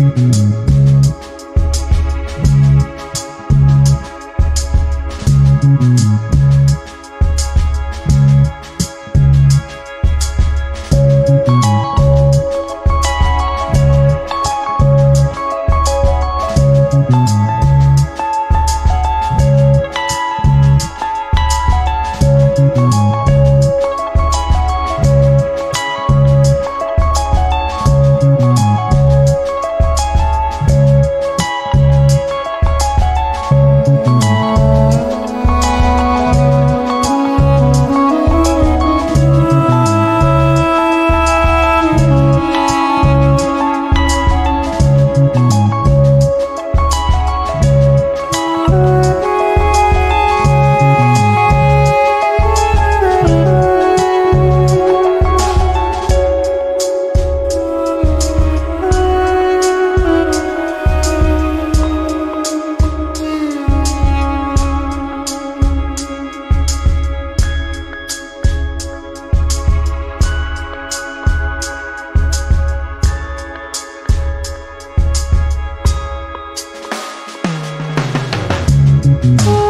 Mm-hmm. Mm-hmm.